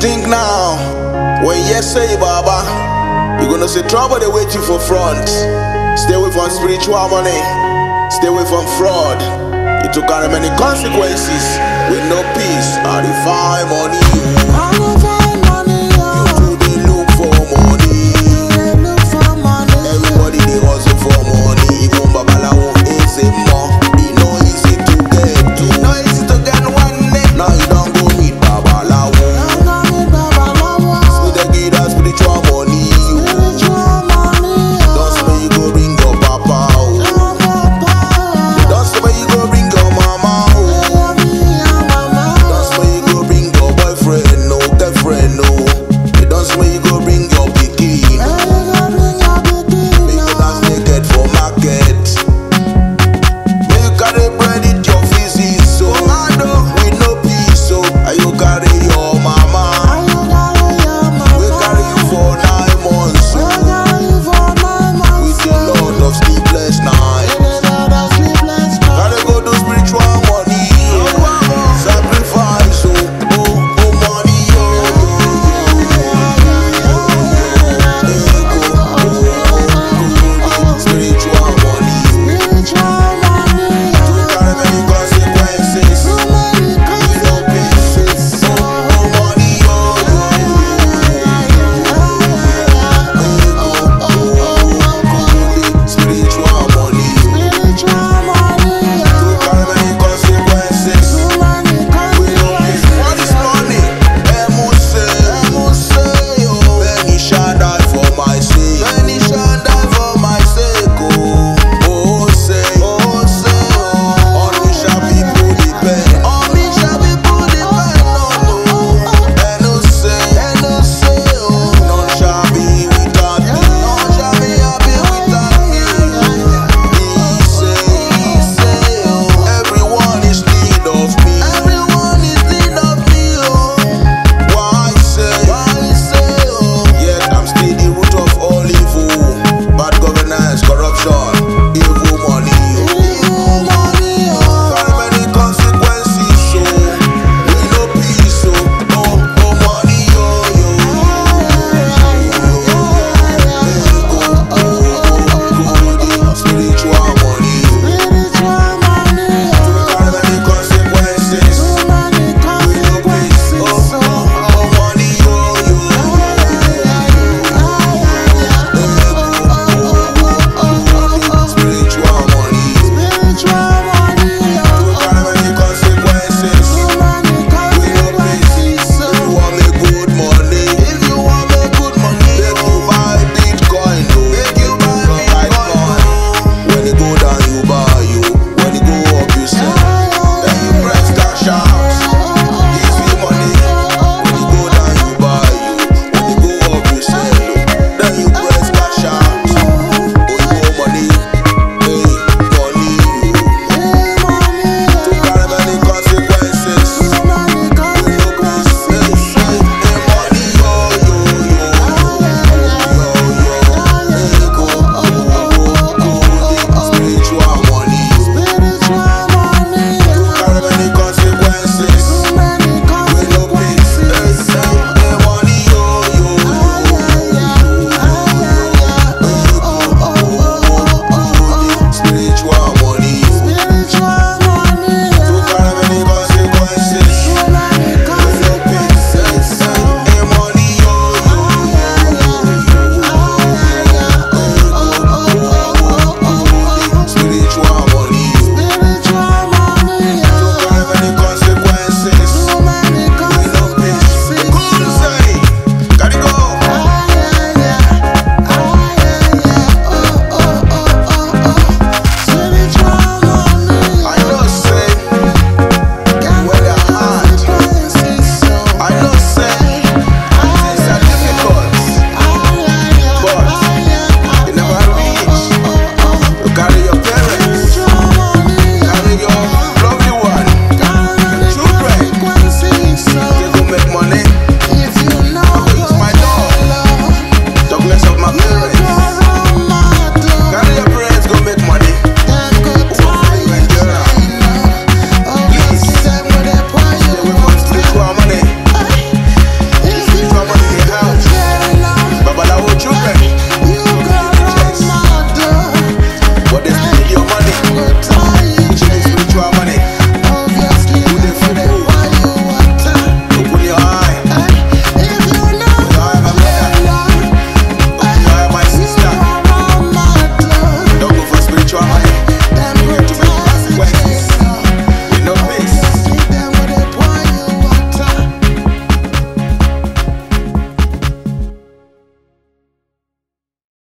think now, when yes say Baba, you're gonna see trouble they waiting for front. Stay away from spiritual money, stay away from fraud. It took carry many consequences with no peace. Are money.